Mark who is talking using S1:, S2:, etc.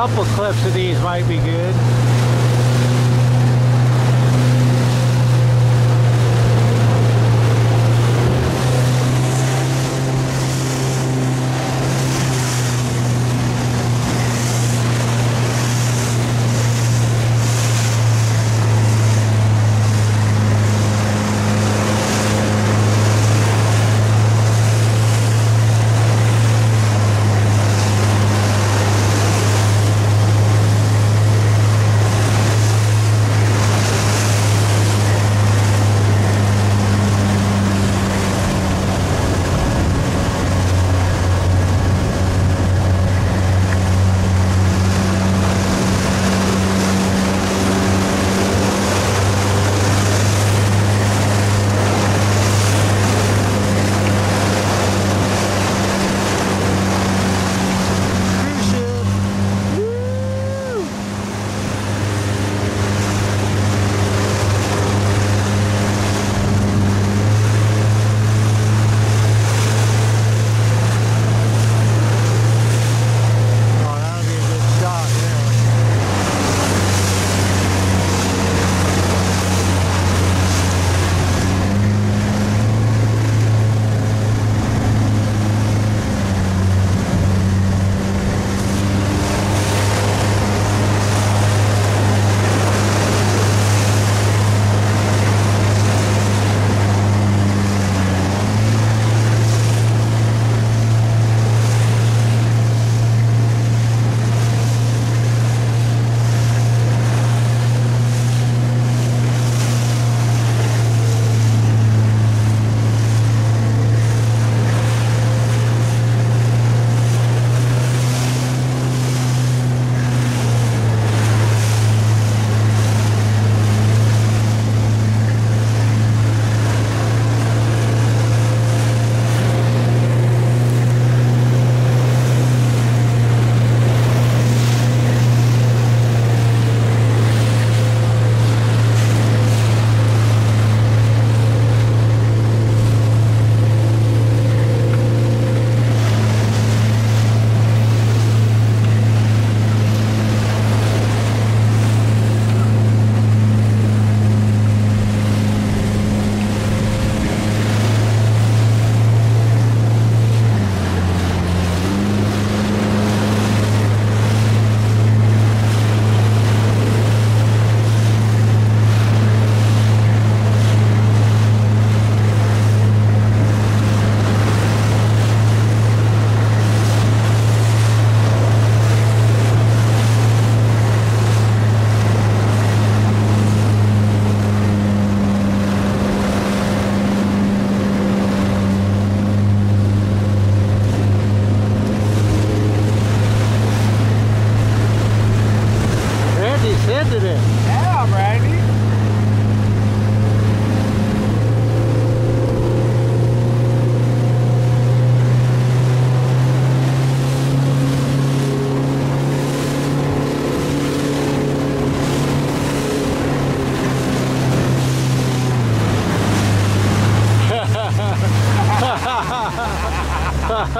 S1: couple clips of these might be good.